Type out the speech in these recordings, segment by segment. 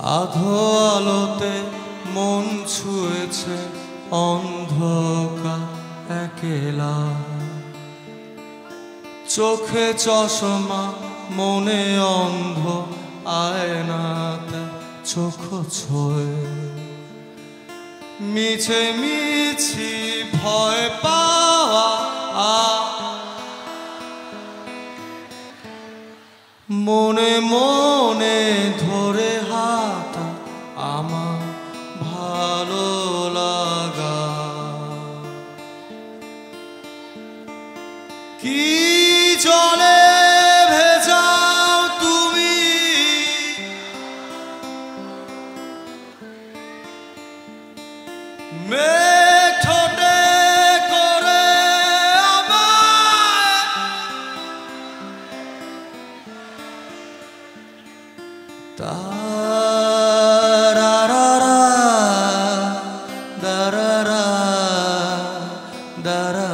আধো আলোতে মন ছুঁয়েছে অন্ধকার একেলা। চোখে চশমা, মনে অন্ধ, আয়নাতে চোখ ছোয়। মিছে মিছি ভয় পাওয়া মনে মনে ধরে কি জলে ভেজাও তুমি মেঘ ঠোঁটে করে দারারা, দারারারা, দারারা, দারারা।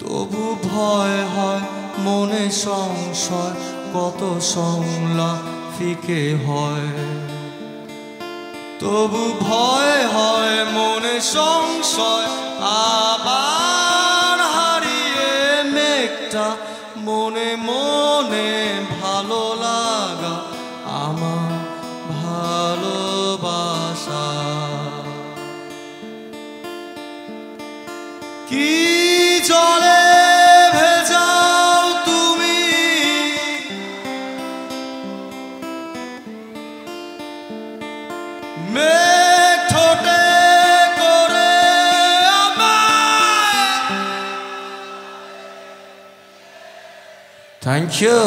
তবু ভয় হয়, মনে সংশয়, কত সংলাপ ফিকে হয়। তবু ভয় হয়, মনে সংশয়, আবার হারিয়ে মেঘটা মনে মনে আমার ভালোবাসা। কি জলে ভেজাও তুমি? করে থ্যাংক ইউ